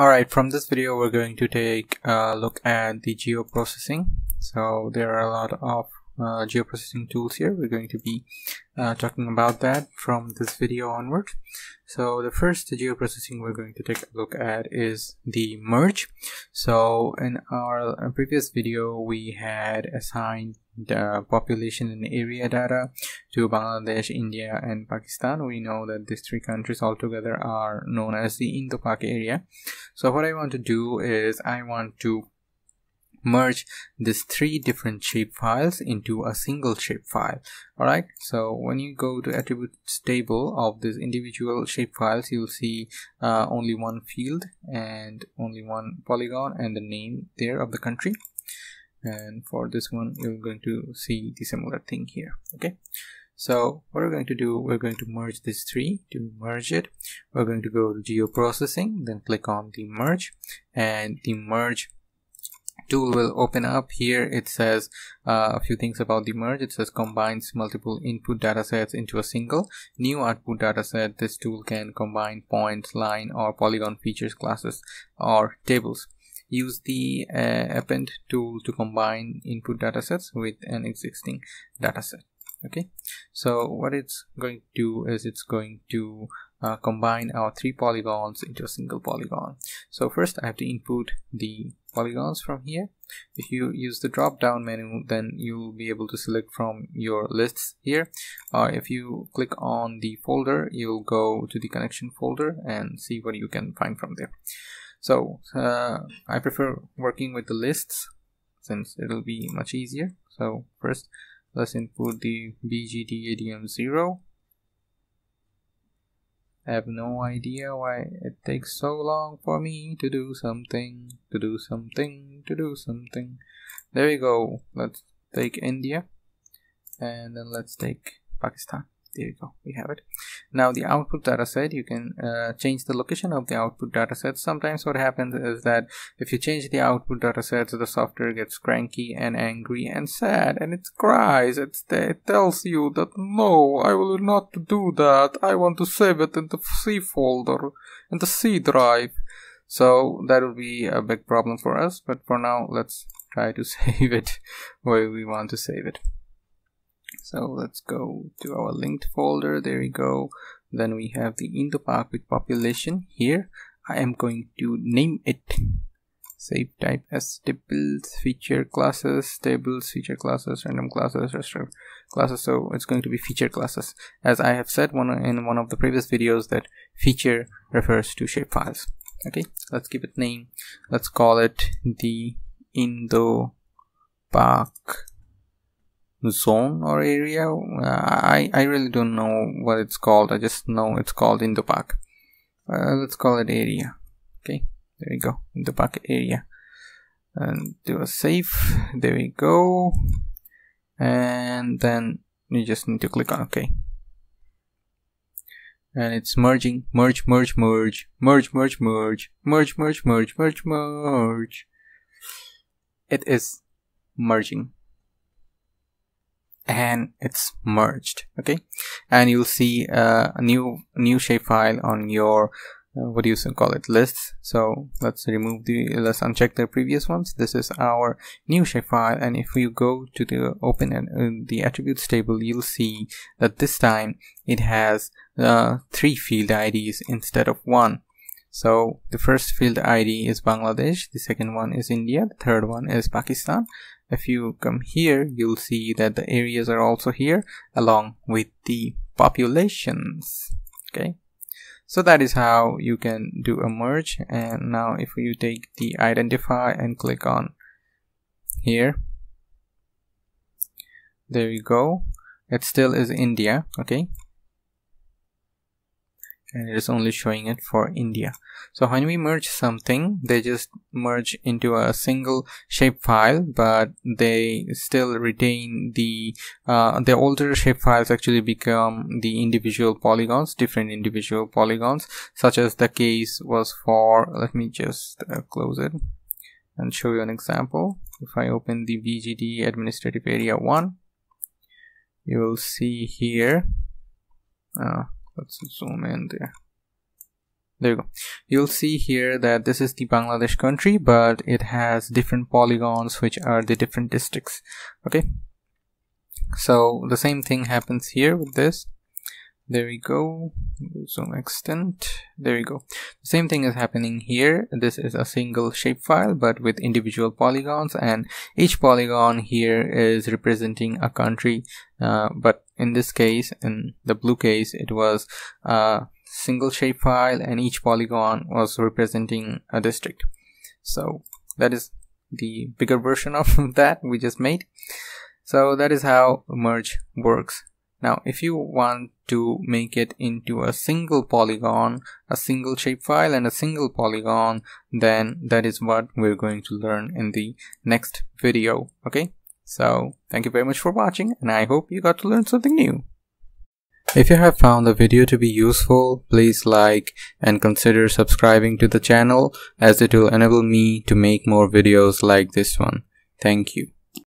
Alright, from this video we're going to take a look at the geoprocessing. So there are a lot of uh, geoprocessing tools here. We're going to be uh, talking about that from this video onward. So the first geoprocessing we're going to take a look at is the merge. So in our previous video we had assigned the population and area data to Bangladesh, India and Pakistan. We know that these three countries altogether are known as the Indo-Pak area. So what I want to do is I want to merge these three different shape files into a single shape file. Alright so when you go to attributes table of these individual shape files you'll see uh, only one field and only one polygon and the name there of the country. And for this one you're going to see the similar thing here okay? So what we're going to do we're going to merge these three to merge it. We're going to go to geoprocessing then click on the merge. And the merge tool will open up. Here it says uh, a few things about the merge. It says combines multiple input datasets into a single new output dataset this tool can combine points line or polygon features classes or tables. Use the uh, append tool to combine input datasets with an existing dataset okay. So what it's going to do is it's going to uh, combine our three polygons into a single polygon. So first I have to input the polygons from here. If you use the drop down menu then you'll be able to select from your lists here. Or if you click on the folder you'll go to the connection folder and see what you can find from there. So uh, I prefer working with the lists since it'll be much easier. So first let's input the bgd adm0 I have no idea why it takes so long for me to do something, to do something, to do something. There we go. Let's take India and then let's take Pakistan there you go. We have it. Now the output data set you can uh, change the location of the output data set. Sometimes what happens is that if you change the output data sets the software gets cranky and angry and sad and it cries. It's, it tells you that no i will not do that. I want to save it in the c folder in the c drive. So that will be a big problem for us but for now let's try to save it where we want to save it so let's go to our linked folder. There we go. Then we have the Indo-Pak with population here. I am going to name it. Save type as tables feature classes tables feature classes random classes restaurant classes. So it's going to be feature classes. As I have said one in one of the previous videos that feature refers to shapefiles okay let's give it name. Let's call it the Indo-Pak zone or area I, I really don't know what it's called. I just know it's called Indo-Pak uh, let's call it area. Okay there we go. Indo-Pak area. And do a save there we go. And then you just need to click on OK and it's merging. Merge merge merge. Merge merge merge. Merge merge merge merge merge. It is merging and it's merged okay? And you'll see uh, a new new shapefile on your uh, what do you call it lists. So let's remove the let's uncheck the previous ones. This is our new shapefile and if you go to the open and uh, the attributes table you'll see that this time it has uh, three field IDs instead of one. So the first field ID is Bangladesh, the second one is India, the third one is Pakistan, if you come here you'll see that the areas are also here along with the populations. Okay? So that is how you can do a merge. And now if you take the identify and click on here there you go. It still is India. Okay and it is only showing it for India. So when we merge something, they just merge into a single shape file, but they still retain the, uh, the older shape files actually become the individual polygons, different individual polygons, such as the case was for, let me just uh, close it and show you an example. If I open the BGD administrative area 1, you will see here, uh, let's zoom in there there you go. You'll see here that this is the Bangladesh country but it has different polygons which are the different districts okay? So the same thing happens here with this. There we go. Zoom extent. There we go. The same thing is happening here. This is a single shapefile but with individual polygons and each polygon here is representing a country uh, but in this case in the blue case it was a single shapefile and each polygon was representing a district. So that is the bigger version of that we just made. So that is how merge works. Now if you want to make it into a single polygon a single shapefile and a single polygon then that is what we're going to learn in the next video okay so thank you very much for watching and i hope you got to learn something new if you have found the video to be useful, please like and consider subscribing to the channel as it will enable me to make more videos like this one. Thank you.